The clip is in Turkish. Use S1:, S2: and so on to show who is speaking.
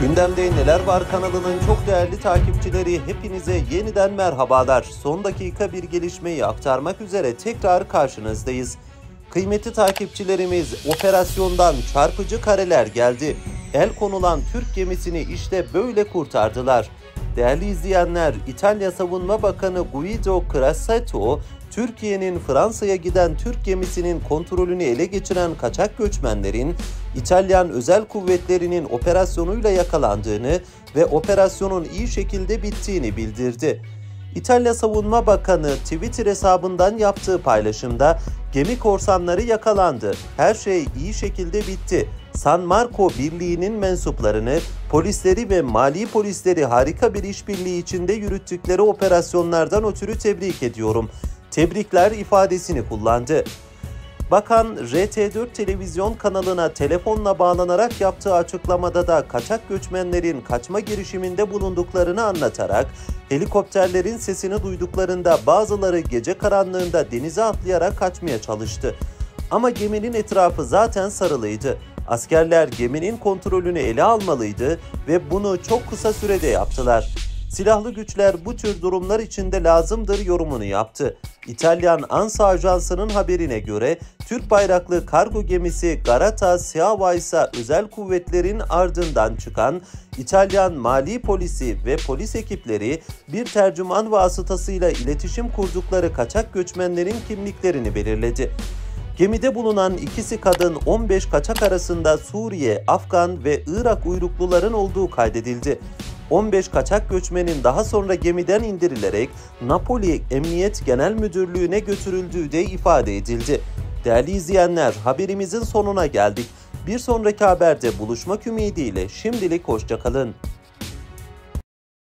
S1: Gündemde Neler Var kanalının çok değerli takipçileri hepinize yeniden merhabalar. Son dakika bir gelişmeyi aktarmak üzere tekrar karşınızdayız. Kıymetli takipçilerimiz operasyondan çarpıcı kareler geldi. El konulan Türk gemisini işte böyle kurtardılar. Değerli izleyenler, İtalya Savunma Bakanı Guido Crosetto, Türkiye'nin Fransa'ya giden Türk gemisinin kontrolünü ele geçiren kaçak göçmenlerin İtalyan özel kuvvetlerinin operasyonuyla yakalandığını ve operasyonun iyi şekilde bittiğini bildirdi. İtalya Savunma Bakanı Twitter hesabından yaptığı paylaşımda gemi korsanları yakalandı. Her şey iyi şekilde bitti. San Marco Birliği'nin mensuplarını, polisleri ve mali polisleri harika bir işbirliği içinde yürüttükleri operasyonlardan ötürü tebrik ediyorum. Tebrikler ifadesini kullandı. Bakan RT4 televizyon kanalına telefonla bağlanarak yaptığı açıklamada da kaçak göçmenlerin kaçma girişiminde bulunduklarını anlatarak helikopterlerin sesini duyduklarında bazıları gece karanlığında denize atlayarak kaçmaya çalıştı. Ama geminin etrafı zaten sarılıydı. Askerler geminin kontrolünü ele almalıydı ve bunu çok kısa sürede yaptılar. Silahlı güçler bu tür durumlar içinde lazımdır yorumunu yaptı. İtalyan ANSA Ajansı'nın haberine göre Türk bayraklı kargo gemisi Garata Seavaisa özel kuvvetlerin ardından çıkan İtalyan mali polisi ve polis ekipleri bir tercüman vasıtasıyla iletişim kurdukları kaçak göçmenlerin kimliklerini belirledi. Gemide bulunan ikisi kadın 15 kaçak arasında Suriye, Afgan ve Irak uyrukluların olduğu kaydedildi. 15 kaçak göçmenin daha sonra gemiden indirilerek Napoli Emniyet Genel Müdürlüğü'ne götürüldüğü de ifade edildi. Değerli izleyenler haberimizin sonuna geldik. Bir sonraki haberde buluşmak ümidiyle şimdilik hoşçakalın.